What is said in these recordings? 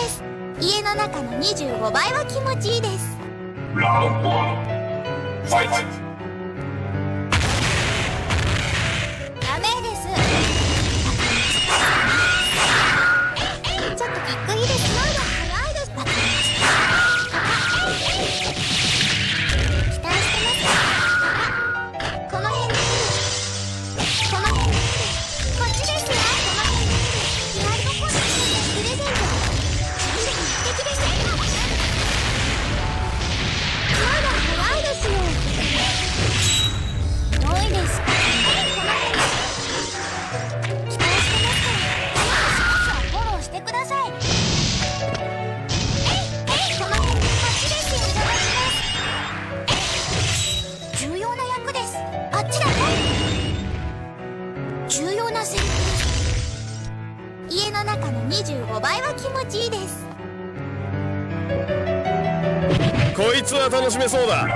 です。家の中の25倍は気持ちいいです。の中の25倍は気持ちいいです。こいつは楽しめそうだ。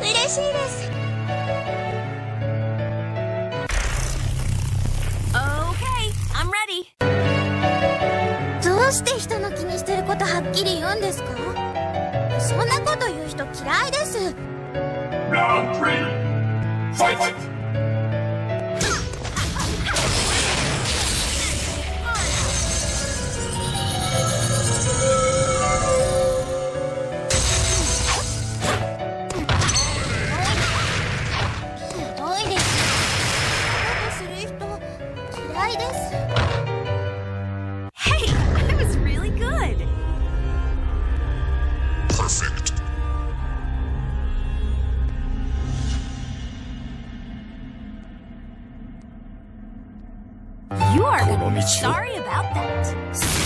嬉しいです。どうして人の気にしてることはっきり言うんですか？そんなこと言う人嫌いです。Sorry about that.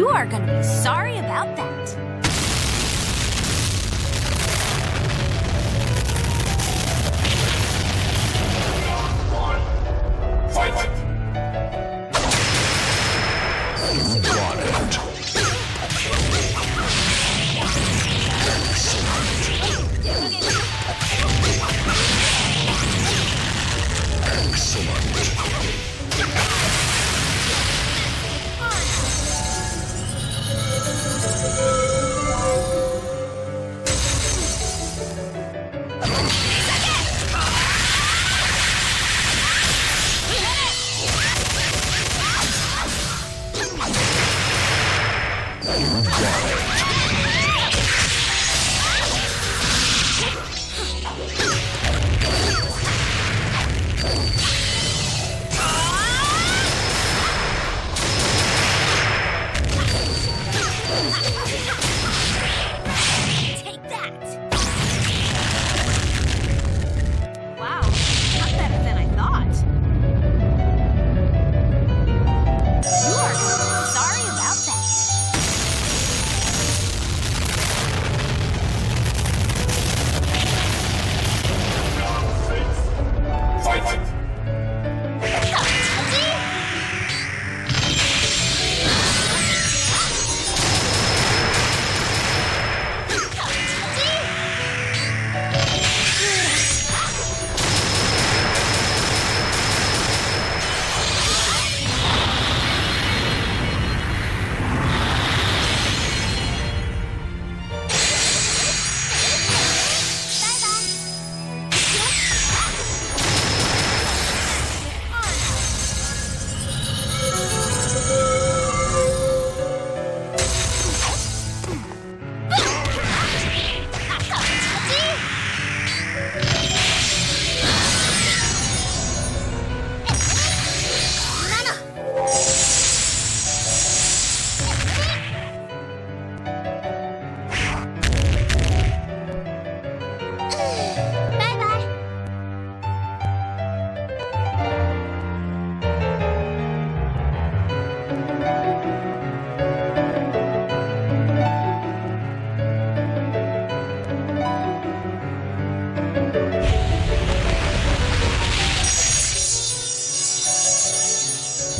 You are going to be sorry about that. fight!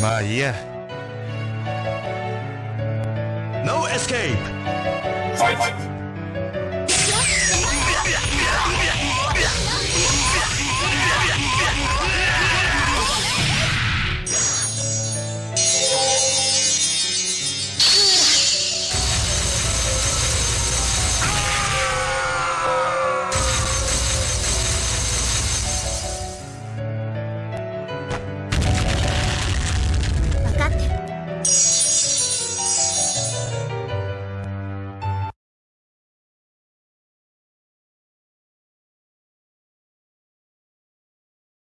Maar hier... No escape! Fight!